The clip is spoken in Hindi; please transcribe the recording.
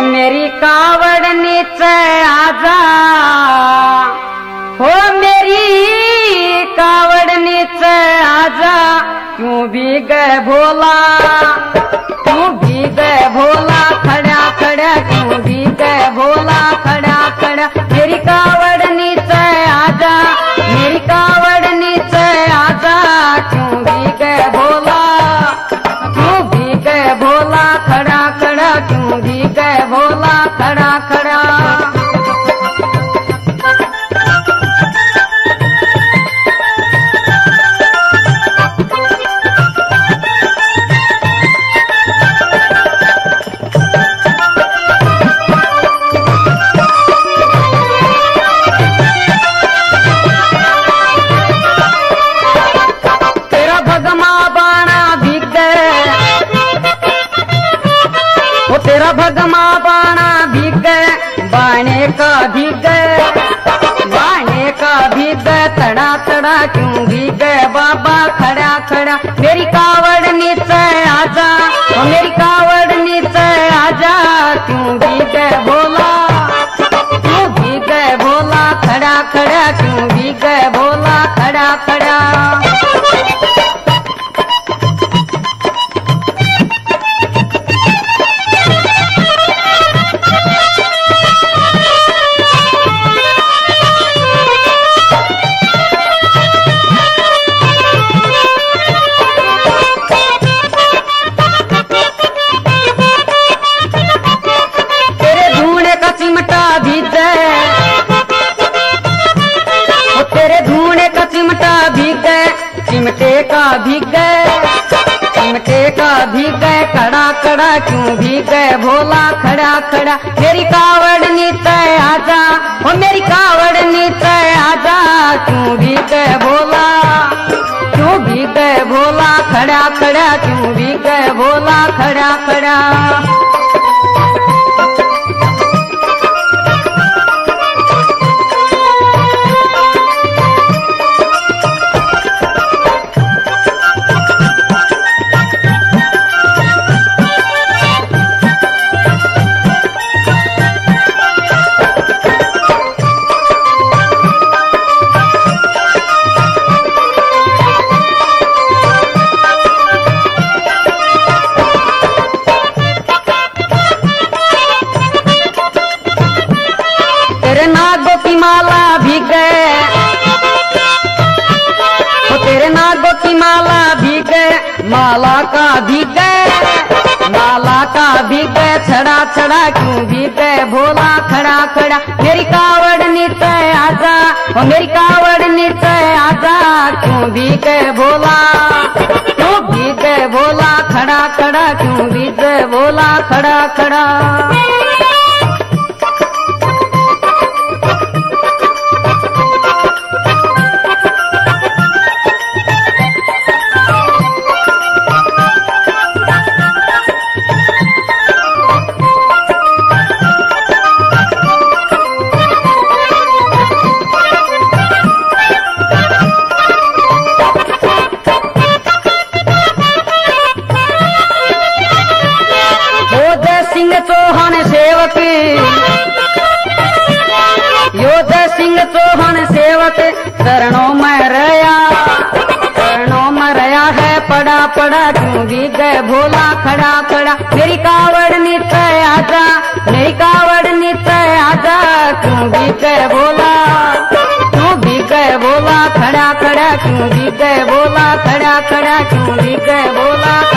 मेरी कावड़ आजा. हो मेरी कावड़ आजा. क्यों भी गए भोला. तेरा भगमा बाणा भीग बाणे का भीग बाणे का भीग तड़ा तड़ा क्यों भीग बाबा खड़ा खड़ा, मेरी चिमटे का भीगे चिमटे का भीगे कड़ा कड़ा क्यों भीगे भोला खड़ा खड़ा, मेरी कावड़ नीचे आजा, ओ मेरी कावड़ नीचे आजा, क्यों भीगे भोला? क्यों भीगे भोला, खड़ा खड़ा क्यों भीगे भोला खड़ा खड़ा। नागों माला भी गए। ओ तेरे नागों की माला भी गए, माला का भी गए, माला का भी गए, छड़ा छड़ा क्यों भी गए, भोला खड़ा खड़ा, मेरी कावड़ नीचे आजा, ओ मेरी कावड़ नीचे आजा, क्यों भी गए भोला, क्यों भी गए भोला, खड़ा खड़ा, क्यों भी गए भोला, खड़ा खड़ा। सेवक योधे सिंह चौहान सेवक चरणों में रया। चरणों में रया है, पड़ा पड़ा भी गए भोला, खड़ा खड़ा। मेरी कावड़ नीचे आजा, मेरी कावड़ नीचे आजा, क्यों भी गए भोला। क्यों भी गए भोला, खड़ा खड़ा, क्यों भी गए भोला, खड़ा खड़ा, क्यों भी गए भोला।